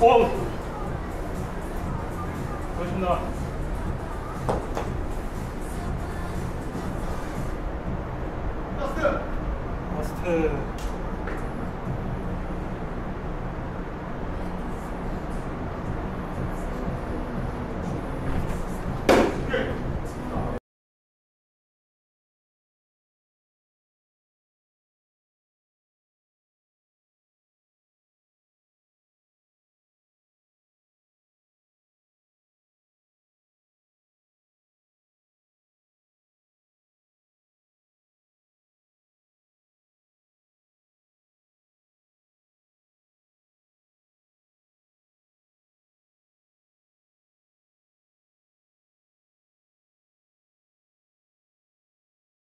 어. 고맙습니다. 마스트. 마스트.